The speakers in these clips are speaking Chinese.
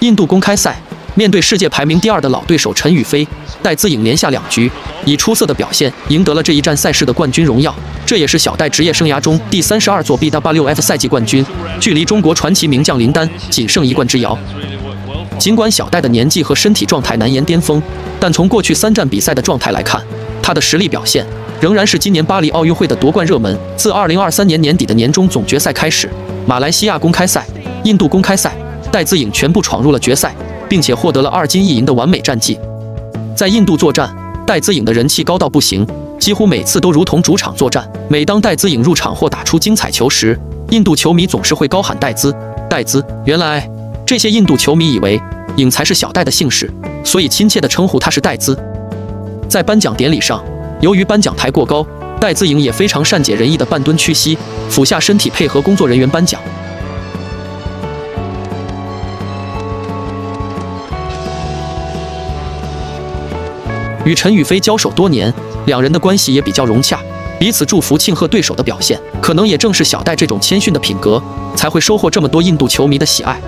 印度公开赛，面对世界排名第二的老对手陈雨菲，戴资颖连下两局，以出色的表现赢得了这一站赛事的冠军荣耀。这也是小戴职业生涯中第三十二座 BWF 赛季冠军，距离中国传奇名将林丹仅剩一冠之遥。尽管小戴的年纪和身体状态难言巅峰，但从过去三站比赛的状态来看，他的实力表现仍然是今年巴黎奥运会的夺冠热门。自2023年年底的年终总决赛开始，马来西亚公开赛、印度公开赛，戴资颖全部闯入了决赛，并且获得了二金一银的完美战绩。在印度作战，戴资颖的人气高到不行，几乎每次都如同主场作战。每当戴资颖入场或打出精彩球时，印度球迷总是会高喊“戴资，戴资”。原来。这些印度球迷以为颖才是小戴的姓氏，所以亲切地称呼他是戴兹。在颁奖典礼上，由于颁奖台过高，戴资颖也非常善解人意地半蹲屈膝，俯下身体配合工作人员颁奖。与陈宇飞交手多年，两人的关系也比较融洽，彼此祝福庆贺对手的表现。可能也正是小戴这种谦逊的品格，才会收获这么多印度球迷的喜爱。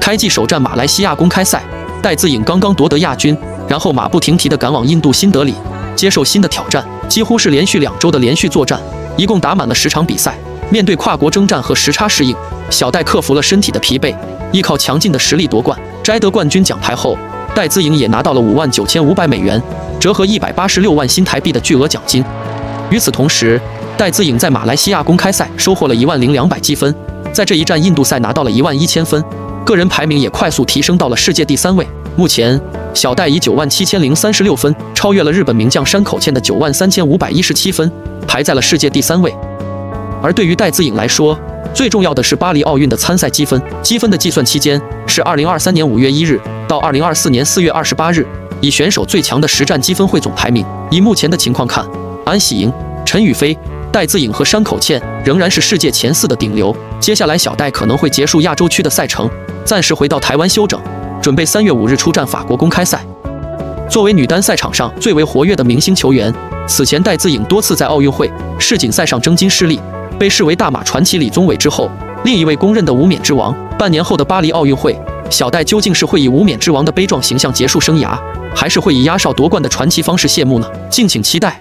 开季首战马来西亚公开赛，戴资颖刚刚夺得亚军，然后马不停蹄地赶往印度新德里，接受新的挑战，几乎是连续两周的连续作战，一共打满了十场比赛。面对跨国征战和时差适应，小戴克服了身体的疲惫，依靠强劲的实力夺冠。摘得冠军奖牌后，戴资颖也拿到了五万九千五百美元，折合一百八十六万新台币的巨额奖金。与此同时，戴资颖在马来西亚公开赛收获了一万零两百积分，在这一站印度赛拿到了一万一千分。个人排名也快速提升到了世界第三位。目前，小戴以九万七千零三十六分超越了日本名将山口茜的九万三千五百一十七分，排在了世界第三位。而对于戴资颖来说，最重要的是巴黎奥运的参赛积分。积分的计算期间是二零二三年五月一日到二零二四年四月二十八日，以选手最强的实战积分汇总排名。以目前的情况看，安喜莹、陈雨菲。戴资颖和山口茜仍然是世界前四的顶流。接下来，小戴可能会结束亚洲区的赛程，暂时回到台湾休整，准备三月五日出战法国公开赛。作为女单赛场上最为活跃的明星球员，此前戴资颖多次在奥运会、世锦赛上争金失利，被视为大马传奇李宗伟之后另一位公认的无冕之王。半年后的巴黎奥运会，小戴究竟是会以无冕之王的悲壮形象结束生涯，还是会以压哨夺冠的传奇方式谢幕呢？敬请期待。